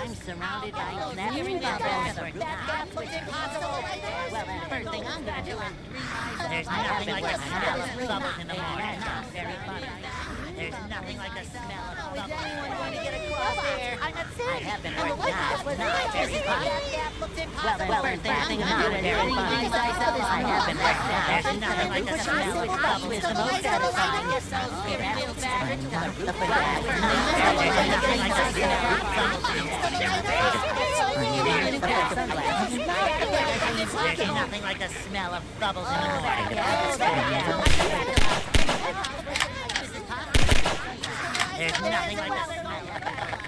I'm surrounded by that bubbles. Well, first thing There's nothing like the smell of bubbles in the morning. Very funny. There's nothing like the smell of Is anyone going to get across there? I'm at Sandy, I have been and the working lighthouse out. was Not thanks, very Mrs. funny. Hawk. That gap looked Well, impossible. then, first I'm gonna do is very funny. I have been working out. There's nothing like the smell of bubbles. It's the most satisfying. So steering wheel back. There's nothing like the smell of bubbles in the morning. There's nothing like the smell of bubbles in the morning. There's nothing like the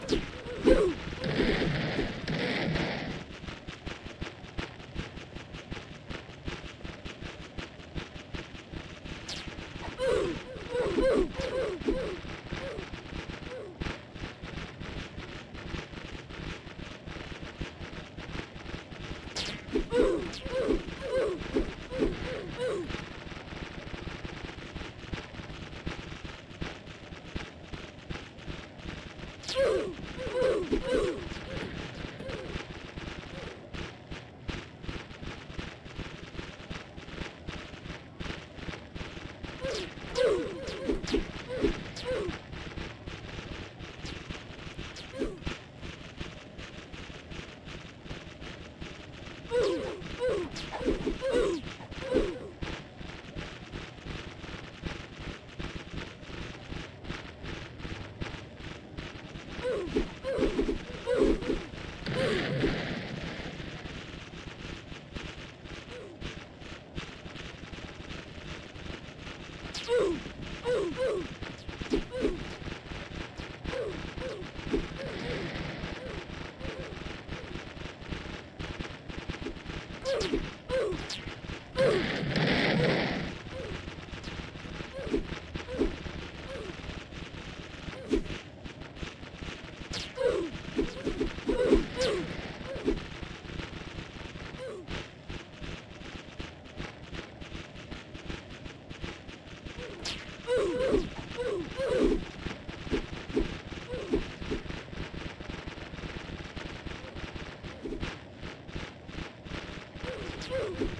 Thank you. Ooh,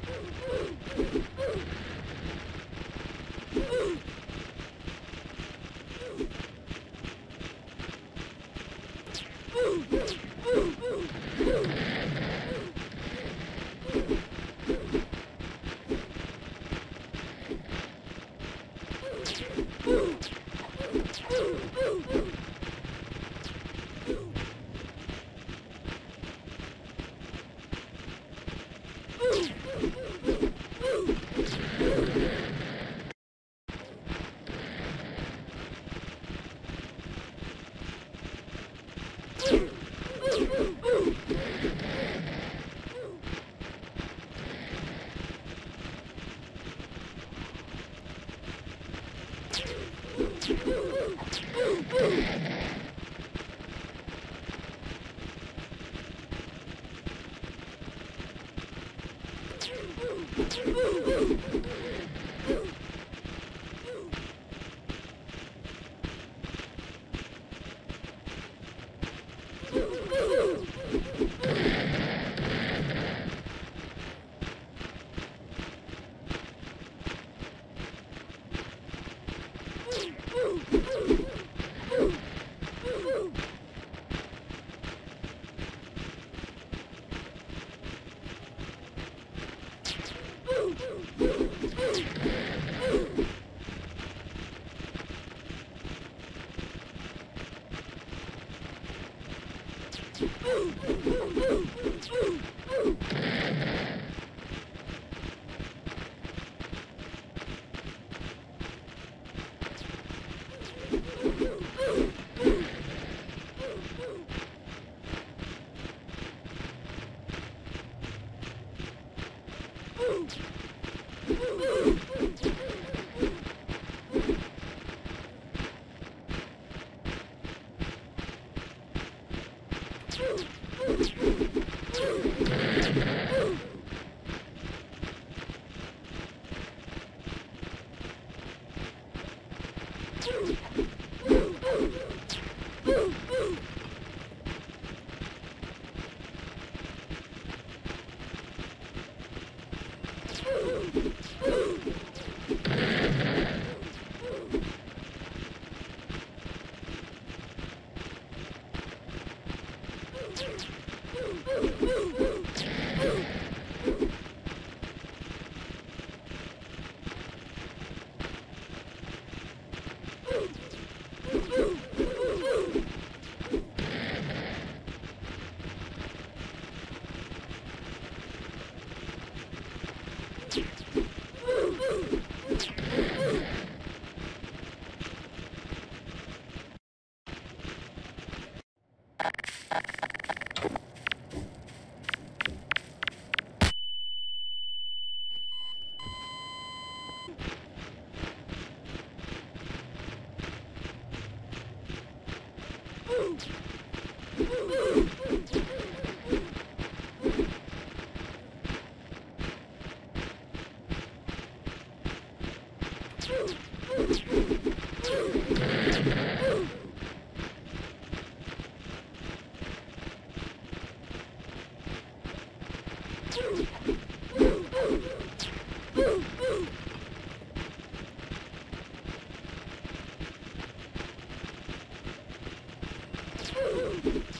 you